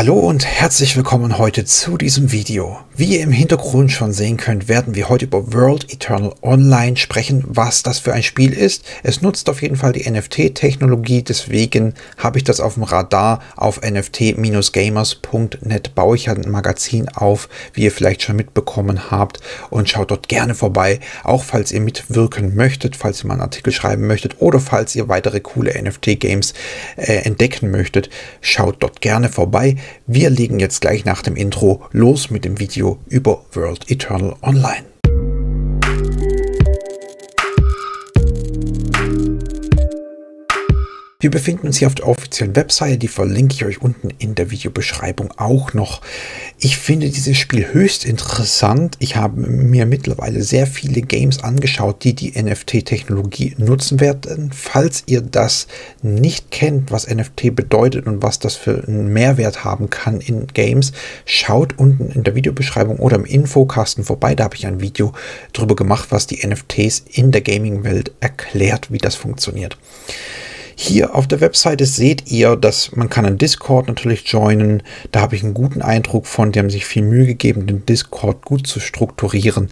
Hallo und herzlich willkommen heute zu diesem Video. Wie ihr im Hintergrund schon sehen könnt, werden wir heute über World Eternal Online sprechen, was das für ein Spiel ist. Es nutzt auf jeden Fall die NFT-Technologie, deswegen habe ich das auf dem Radar. Auf nft-gamers.net baue ich ein Magazin auf, wie ihr vielleicht schon mitbekommen habt und schaut dort gerne vorbei, auch falls ihr mitwirken möchtet, falls ihr mal einen Artikel schreiben möchtet oder falls ihr weitere coole NFT-Games äh, entdecken möchtet, schaut dort gerne vorbei. Wir legen jetzt gleich nach dem Intro los mit dem Video über World Eternal Online. Wir befinden uns hier auf der offiziellen Webseite, die verlinke ich euch unten in der Videobeschreibung auch noch. Ich finde dieses Spiel höchst interessant. Ich habe mir mittlerweile sehr viele Games angeschaut, die die NFT-Technologie nutzen werden. Falls ihr das nicht kennt, was NFT bedeutet und was das für einen Mehrwert haben kann in Games, schaut unten in der Videobeschreibung oder im Infokasten vorbei. Da habe ich ein Video drüber gemacht, was die NFTs in der Gaming-Welt erklärt, wie das funktioniert. Hier auf der Webseite seht ihr, dass man kann einen Discord natürlich joinen. Da habe ich einen guten Eindruck von. Die haben sich viel Mühe gegeben, den Discord gut zu strukturieren.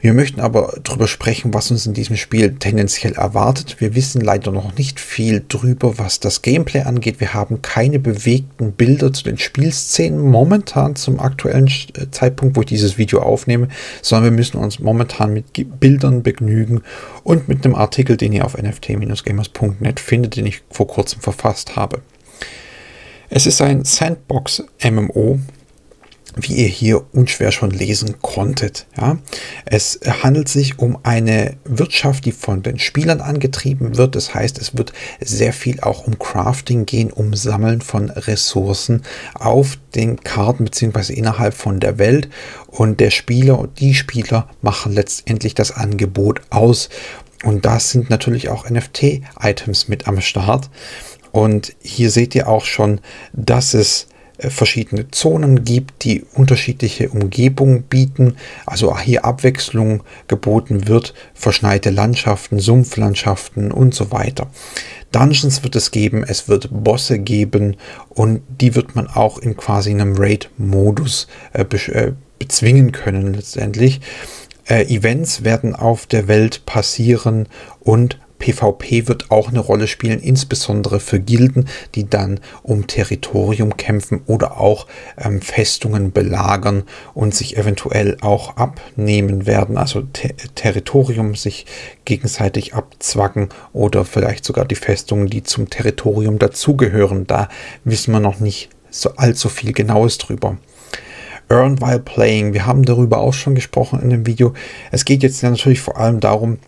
Wir möchten aber darüber sprechen, was uns in diesem Spiel tendenziell erwartet. Wir wissen leider noch nicht viel drüber, was das Gameplay angeht. Wir haben keine bewegten Bilder zu den Spielszenen momentan zum aktuellen äh, Zeitpunkt, wo ich dieses Video aufnehme, sondern wir müssen uns momentan mit Bildern begnügen und mit einem Artikel, den ihr auf nft-gamers.net findet, den ich vor kurzem verfasst habe. Es ist ein Sandbox-MMO, wie ihr hier unschwer schon lesen konntet. Ja. Es handelt sich um eine Wirtschaft, die von den Spielern angetrieben wird. Das heißt, es wird sehr viel auch um Crafting gehen, um Sammeln von Ressourcen auf den Karten bzw. innerhalb von der Welt. Und der Spieler und die Spieler machen letztendlich das Angebot aus. Und da sind natürlich auch NFT-Items mit am Start. Und hier seht ihr auch schon, dass es äh, verschiedene Zonen gibt, die unterschiedliche Umgebungen bieten, also hier Abwechslung geboten wird, verschneite Landschaften, Sumpflandschaften und so weiter. Dungeons wird es geben, es wird Bosse geben und die wird man auch in quasi einem Raid-Modus äh, äh, bezwingen können letztendlich. Äh, Events werden auf der Welt passieren und PvP wird auch eine Rolle spielen, insbesondere für Gilden, die dann um Territorium kämpfen oder auch ähm, Festungen belagern und sich eventuell auch abnehmen werden, also Ter Territorium sich gegenseitig abzwacken oder vielleicht sogar die Festungen, die zum Territorium dazugehören. Da wissen wir noch nicht so allzu viel Genaues drüber. Earn while playing. Wir haben darüber auch schon gesprochen in dem Video. Es geht jetzt natürlich vor allem darum,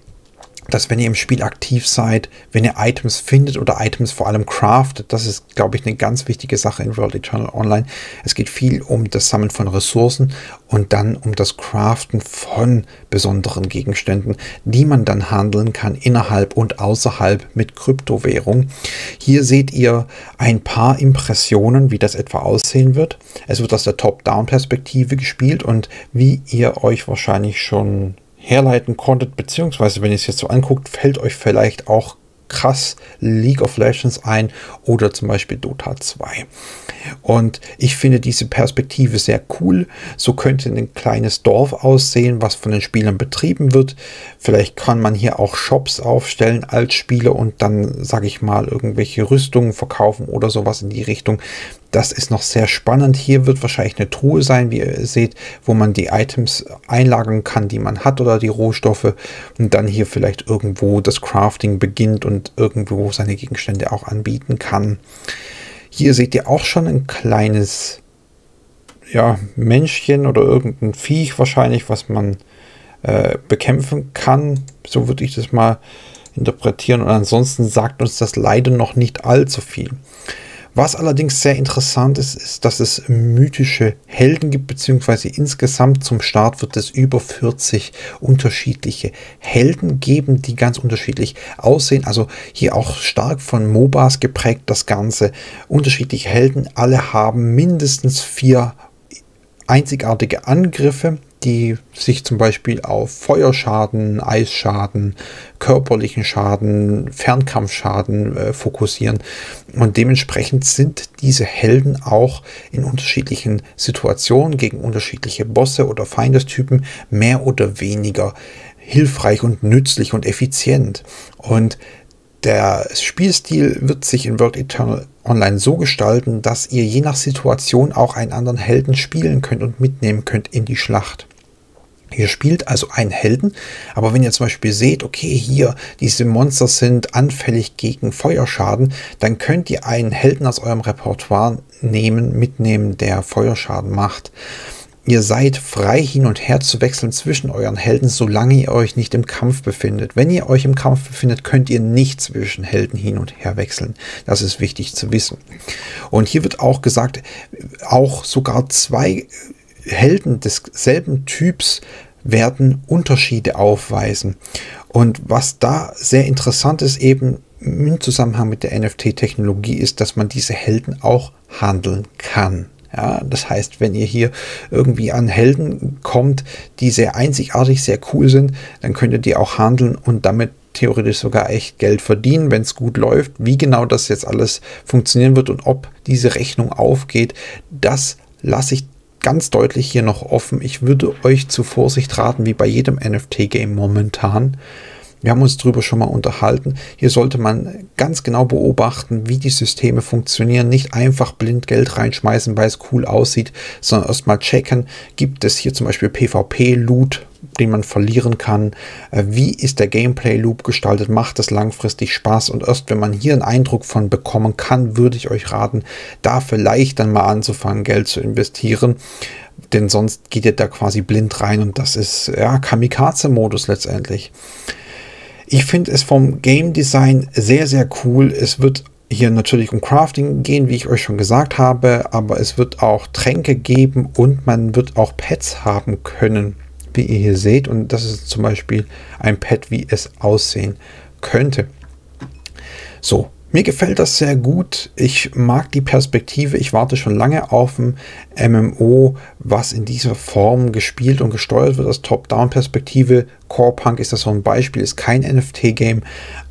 dass wenn ihr im Spiel aktiv seid, wenn ihr Items findet oder Items vor allem craftet, das ist, glaube ich, eine ganz wichtige Sache in World Eternal Online. Es geht viel um das Sammeln von Ressourcen und dann um das Craften von besonderen Gegenständen, die man dann handeln kann innerhalb und außerhalb mit Kryptowährung. Hier seht ihr ein paar Impressionen, wie das etwa aussehen wird. Es wird aus der Top-Down-Perspektive gespielt und wie ihr euch wahrscheinlich schon herleiten konntet, beziehungsweise wenn ihr es jetzt so anguckt, fällt euch vielleicht auch krass League of Legends ein oder zum Beispiel Dota 2. Und ich finde diese Perspektive sehr cool. So könnte ein kleines Dorf aussehen, was von den Spielern betrieben wird. Vielleicht kann man hier auch Shops aufstellen als Spieler und dann, sage ich mal, irgendwelche Rüstungen verkaufen oder sowas in die Richtung. Das ist noch sehr spannend. Hier wird wahrscheinlich eine Truhe sein, wie ihr seht, wo man die Items einlagern kann, die man hat oder die Rohstoffe. Und dann hier vielleicht irgendwo das Crafting beginnt und irgendwo seine Gegenstände auch anbieten kann. Hier seht ihr auch schon ein kleines ja, Menschchen oder irgendein Viech wahrscheinlich, was man äh, bekämpfen kann. So würde ich das mal interpretieren. Und ansonsten sagt uns das leider noch nicht allzu viel. Was allerdings sehr interessant ist, ist, dass es mythische Helden gibt, beziehungsweise insgesamt zum Start wird es über 40 unterschiedliche Helden geben, die ganz unterschiedlich aussehen. Also hier auch stark von MOBAs geprägt das Ganze. Unterschiedliche Helden, alle haben mindestens vier einzigartige Angriffe, die sich zum Beispiel auf Feuerschaden, Eisschaden, körperlichen Schaden, Fernkampfschaden äh, fokussieren. Und dementsprechend sind diese Helden auch in unterschiedlichen Situationen gegen unterschiedliche Bosse oder Feindestypen mehr oder weniger hilfreich und nützlich und effizient. Und der Spielstil wird sich in World Eternal Online so gestalten, dass ihr je nach Situation auch einen anderen Helden spielen könnt und mitnehmen könnt in die Schlacht. Ihr spielt also einen Helden, aber wenn ihr zum Beispiel seht, okay, hier diese Monster sind anfällig gegen Feuerschaden, dann könnt ihr einen Helden aus eurem Repertoire nehmen, mitnehmen, der Feuerschaden macht. Ihr seid frei hin und her zu wechseln zwischen euren Helden, solange ihr euch nicht im Kampf befindet. Wenn ihr euch im Kampf befindet, könnt ihr nicht zwischen Helden hin und her wechseln. Das ist wichtig zu wissen. Und hier wird auch gesagt, auch sogar zwei Helden desselben Typs werden Unterschiede aufweisen. Und was da sehr interessant ist, eben im Zusammenhang mit der NFT-Technologie, ist, dass man diese Helden auch handeln kann. Ja, das heißt, wenn ihr hier irgendwie an Helden kommt, die sehr einzigartig, sehr cool sind, dann könnt ihr die auch handeln und damit theoretisch sogar echt Geld verdienen, wenn es gut läuft. Wie genau das jetzt alles funktionieren wird und ob diese Rechnung aufgeht, das lasse ich ganz deutlich hier noch offen. Ich würde euch zu Vorsicht raten, wie bei jedem NFT-Game momentan. Wir haben uns darüber schon mal unterhalten. Hier sollte man ganz genau beobachten, wie die Systeme funktionieren. Nicht einfach blind Geld reinschmeißen, weil es cool aussieht, sondern erstmal checken, gibt es hier zum Beispiel PvP-Loot, den man verlieren kann. Äh, wie ist der Gameplay-Loop gestaltet? Macht es langfristig Spaß? Und erst wenn man hier einen Eindruck von bekommen kann, würde ich euch raten, da vielleicht dann mal anzufangen, Geld zu investieren denn sonst geht ihr da quasi blind rein und das ist ja Kamikaze-Modus letztendlich. Ich finde es vom Game Design sehr, sehr cool. Es wird hier natürlich um Crafting gehen, wie ich euch schon gesagt habe, aber es wird auch Tränke geben und man wird auch Pets haben können, wie ihr hier seht. Und das ist zum Beispiel ein Pet, wie es aussehen könnte. So, mir gefällt das sehr gut. Ich mag die Perspektive. Ich warte schon lange auf ein MMO, was in dieser Form gespielt und gesteuert wird als Top-Down-Perspektive. Core Punk ist das so ein Beispiel, ist kein NFT-Game,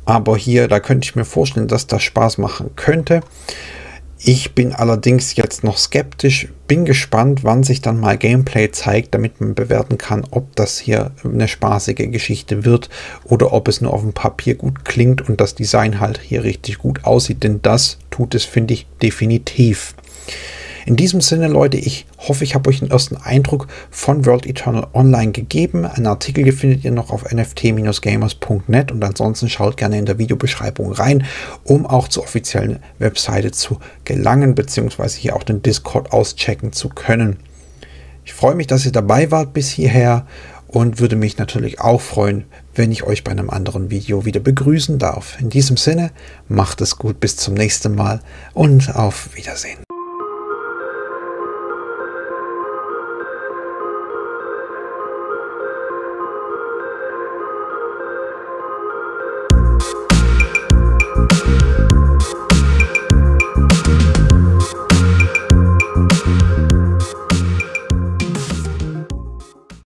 aber hier, da könnte ich mir vorstellen, dass das Spaß machen könnte. Ich bin allerdings jetzt noch skeptisch, bin gespannt, wann sich dann mal Gameplay zeigt, damit man bewerten kann, ob das hier eine spaßige Geschichte wird oder ob es nur auf dem Papier gut klingt und das Design halt hier richtig gut aussieht, denn das tut es, finde ich, definitiv. In diesem Sinne, Leute, ich hoffe, ich habe euch einen ersten Eindruck von World Eternal Online gegeben. Einen Artikel findet ihr noch auf nft-gamers.net und ansonsten schaut gerne in der Videobeschreibung rein, um auch zur offiziellen Webseite zu gelangen, beziehungsweise hier auch den Discord auschecken zu können. Ich freue mich, dass ihr dabei wart bis hierher und würde mich natürlich auch freuen, wenn ich euch bei einem anderen Video wieder begrüßen darf. In diesem Sinne, macht es gut, bis zum nächsten Mal und auf Wiedersehen.